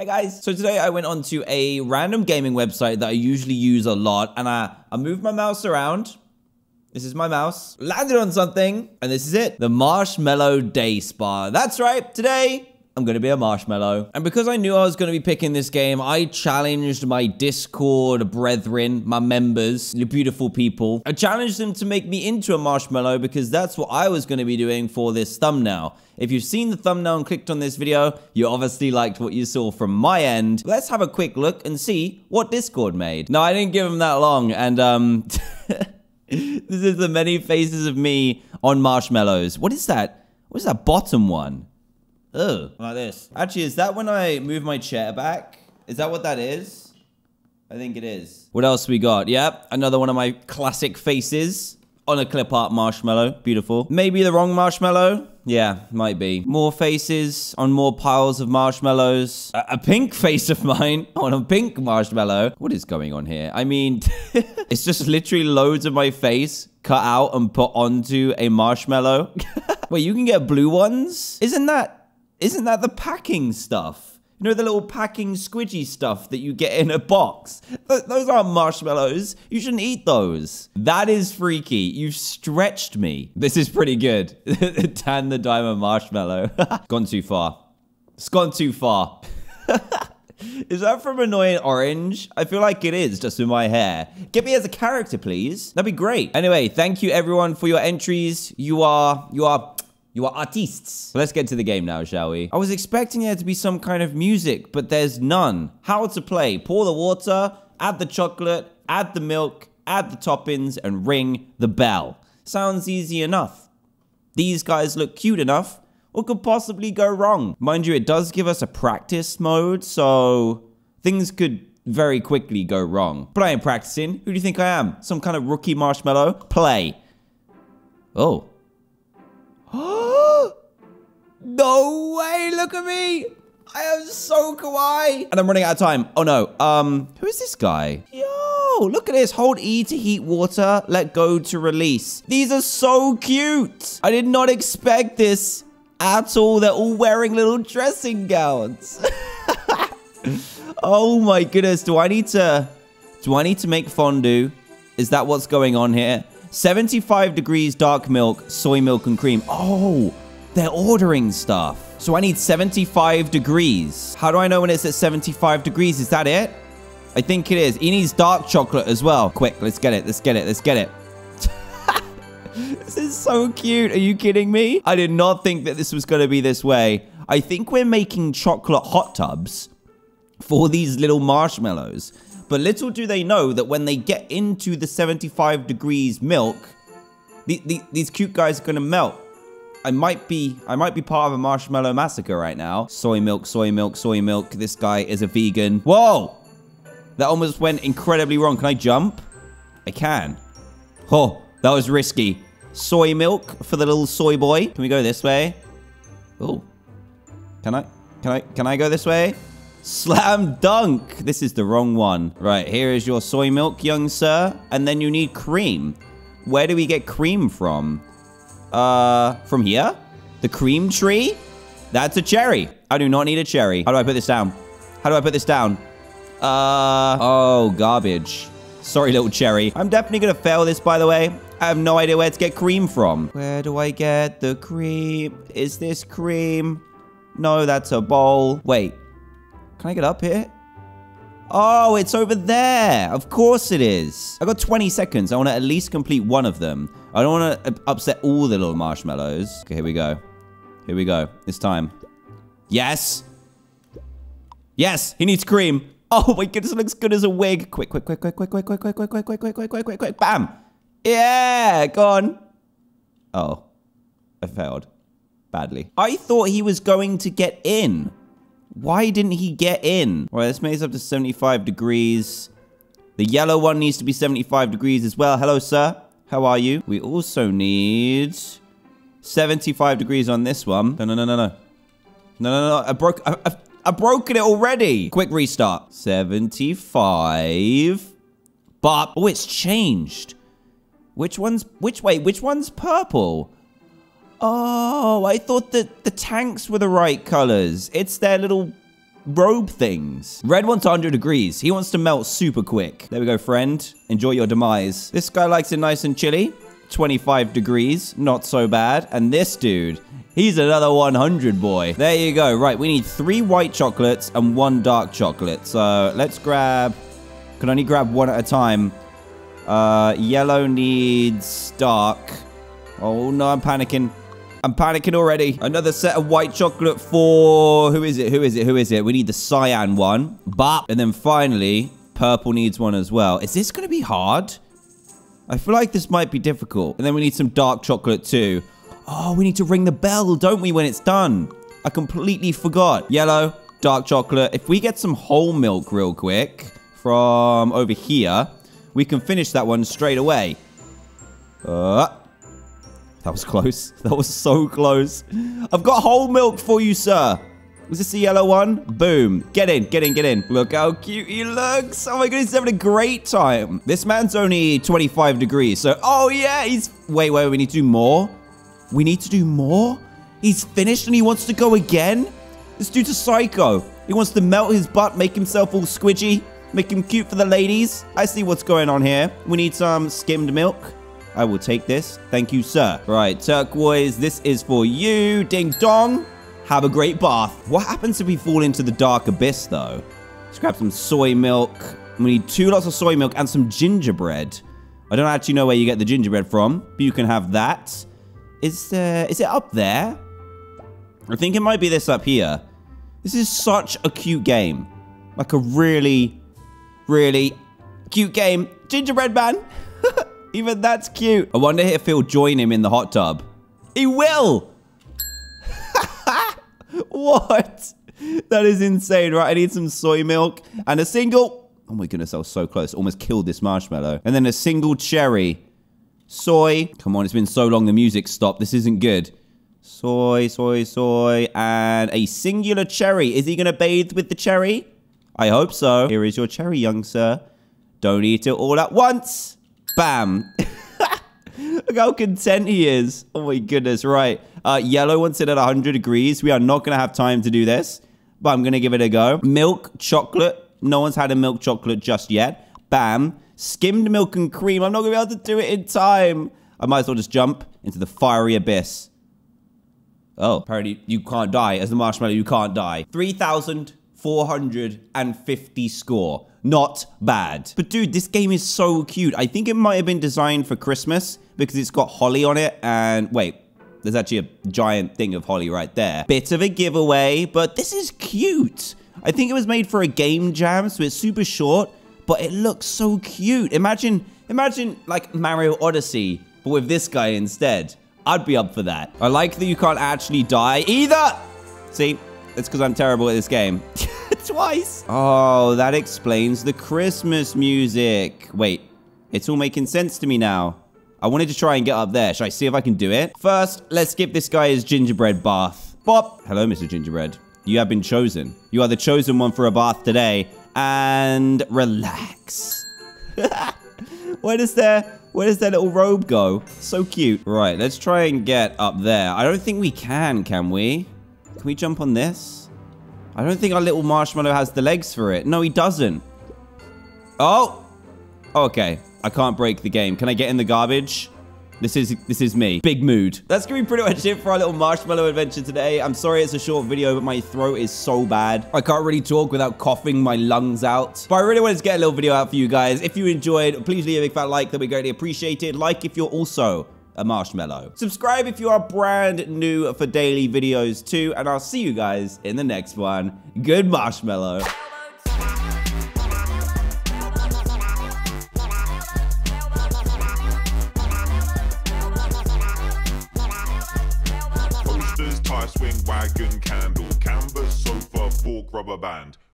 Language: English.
Hey guys, so today I went onto a random gaming website that I usually use a lot and I, I moved my mouse around. This is my mouse. Landed on something and this is it. The Marshmallow Day Spa. That's right, today I'm going to be a marshmallow. And because I knew I was going to be picking this game, I challenged my Discord brethren, my members, the beautiful people. I challenged them to make me into a marshmallow because that's what I was going to be doing for this thumbnail. If you've seen the thumbnail and clicked on this video, you obviously liked what you saw from my end. Let's have a quick look and see what Discord made. No, I didn't give them that long. And, um... this is the many faces of me on marshmallows. What is that? What is that bottom one? Oh, Ugh, like this. Actually, is that when I move my chair back? Is that what that is? I think it is. What else we got? Yep, another one of my classic faces on a clip art marshmallow. Beautiful. Maybe the wrong marshmallow? Yeah, might be. More faces on more piles of marshmallows. A, a, pink face of mine on a pink marshmallow. What is going on here? I mean, it's just literally loads of my face cut out and put onto a marshmallow. Wait, you can get blue ones? Isn't that isn't that the packing stuff? You know, the little packing squidgy stuff that you get in a box? Th those aren't marshmallows. You shouldn't eat those. That is freaky. You've stretched me. This is pretty good. Dan the diamond marshmallow. gone too far. It's gone too far. Is that from Annoying Orange? I feel like it is, just with my hair. Get me as a character, please. That'd be great. Anyway, thank you everyone for your entries. You are, you are you are artists. Let's get to the game now, shall we? I was expecting there to be some kind of music, but there's none. How to play. Pour the water, add the chocolate, add the milk, add the toppings, and ring the bell. Sounds easy enough. These guys look cute enough. What could possibly go wrong? Mind you, it does give us a practice mode, so things could very quickly go wrong. But I am practicing. Who do you think I am? Some kind of rookie marshmallow? Play. Oh. No way, look at me. I am so kawaii. And I'm running out of time. Oh no. Um, who is this guy? Yo, look at this. Hold E to heat water. Let go to release. These are so cute. I did not expect this at all. They're all wearing little dressing gowns. oh my goodness. Do I need to, do I need to make fondue? Is that what's going on here? 75 degrees dark milk, soy milk, and cream. Oh, they're ordering stuff. So I need 75 degrees. How do I know when it's at 75 degrees? Is that it? I think it is. He needs dark chocolate as well. Quick, let's get it. Let's get it. Let's get it. this is so cute. Are you kidding me? I did not think that this was going to be this way. I think we're making chocolate hot tubs for these little marshmallows. But little do they know that when they get into the 75 degrees milk, the, the, these cute guys are gonna melt. I might be I might be part of a marshmallow massacre right now. Soy milk, soy milk, soy milk. This guy is a vegan. Whoa! That almost went incredibly wrong. Can I jump? I can. Oh, that was risky. Soy milk for the little soy boy. Can we go this way? Oh. Can I? Can I? Can I go this way? Slam dunk. This is the wrong one. Right, here is your soy milk, young sir. And then you need cream. Where do we get cream from? Uh, from here? The cream tree? That's a cherry. I do not need a cherry. How do I put this down? How do I put this down? Uh, oh, garbage. Sorry, little cherry. I'm definitely to fail this, by the way. I have no idea where to get cream from. Where do I get the cream? Is this cream? No, that's a bowl. Wait, can I get up here? Oh, it's over there. Of course it is. I got 20 seconds. I want to at least complete one of them. I don't want to upset all the little marshmallows. Okay, here we go. Here we go. It's time. Yes. Yes, he needs cream. Oh my goodness, it looks good as a wig. Quick, quick, quick, quick, quick, quick, quick, quick, quick, quick, quick, quick, quick, quick, quick, quick, bam. Yeah, go on. Oh, I failed badly. I thought he was going to get in. Why didn't he get in? All right, this makes up to 75 degrees. The yellow one needs to be 75 degrees as well. Hello, sir. How are you? We also need 75 degrees on this one. No, no, no, no, no. No, no, no. I broke... I, I've, I've broken it already. Quick restart. 75. But... Oh, it's changed. Which one's... Which... Wait, which one's purple? Oh, I thought that the tanks were the right colors. It's their little robe things. Red wants 100 degrees. He wants to melt super quick. There we go, friend. Enjoy your demise. This guy likes it nice and chilly. 25 degrees. Not so bad. And this dude, he's another 100 boy. There you go. Right, we need three white chocolates and one dark chocolate. So let's grab... Can only grab one at a time. Uh, yellow needs dark. Oh, no, I'm panicking. I'm panicking already. Another set of white chocolate for... Who is it? Who is it? Who is it? We need the cyan one. Bop. And then finally, purple needs one as well. Is this going to be hard? I feel like this might be difficult. And then we need some dark chocolate too. Oh, we need to ring the bell, don't we, when it's done? I completely forgot. Yellow, dark chocolate. If we get some whole milk real quick from over here, we can finish that one straight away. Uh, that was close. That was so close. I've got whole milk for you, sir. Was this the yellow one? Boom. Get in, get in, get in. Look how cute he looks. Oh my goodness, he's having a great time. This man's only 25 degrees. So, oh yeah, he's... Wait, wait, we need to do more? We need to do more? He's finished and he wants to go again? This dude's a psycho. He wants to melt his butt, make himself all squidgy, make him cute for the ladies. I see what's going on here. We need some skimmed milk. I will take this. Thank you, sir. Right, turquoise, this is for you. Ding dong. Have a great bath. What happens if we fall into the dark abyss, though? Let's grab some soy milk. We need two lots of soy milk and some gingerbread. I don't actually know where you get the gingerbread from, but you can have that. Is, uh, is it up there? I think it might be this up here. This is such a cute game. Like a really, really cute game. Gingerbread man. Even that's cute. I wonder if he'll join him in the hot tub. He will! what? That is insane, right? I need some soy milk and a single... Oh my goodness, I was so close. Almost killed this marshmallow. And then a single cherry. Soy. Come on, it's been so long the music stopped. This isn't good. Soy, soy, soy. And a singular cherry. Is he going to bathe with the cherry? I hope so. Here is your cherry, young sir. Don't eat it all at once. Bam. Look how content he is. Oh my goodness, right. Uh, yellow wants it at 100 degrees. We are not going to have time to do this, but I'm going to give it a go. Milk, chocolate. No one's had a milk chocolate just yet. Bam. Skimmed milk and cream. I'm not going to be able to do it in time. I might as well just jump into the fiery abyss. Oh, apparently you can't die. As the marshmallow, you can't die. 3,450 score. Not bad. But dude, this game is so cute. I think it might have been designed for Christmas because it's got holly on it. And wait, there's actually a giant thing of holly right there. Bit of a giveaway, but this is cute. I think it was made for a game jam, so it's super short, but it looks so cute. Imagine, imagine like Mario Odyssey, but with this guy instead. I'd be up for that. I like that you can't actually die either. See, it's because I'm terrible at this game. Twice. Oh, that explains the Christmas music. Wait, it's all making sense to me now. I wanted to try and get up there. Should I see if I can do it? First, let's give this guy his gingerbread bath. Bop. Hello, Mr. Gingerbread. You have been chosen. You are the chosen one for a bath today. And relax. where does their where does their little robe go? So cute. Right, let's try and get up there. I don't think we can, can we? Can we jump on this? I don't think our little marshmallow has the legs for it. No, he doesn't. Oh! Okay. I can't break the game. Can I get in the garbage? This is this is me. Big mood. That's gonna be pretty much it for our little marshmallow adventure today. I'm sorry it's a short video, but my throat is so bad. I can't really talk without coughing my lungs out. But I really wanted to get a little video out for you guys. If you enjoyed, please leave a big fat like. That would be greatly appreciated. Like if you're also a marshmallow. Subscribe if you are brand new for daily videos too, and I'll see you guys in the next one. Good marshmallow. Posters, tire swing, wagon, candle, canvas, sofa, fork, rubber band.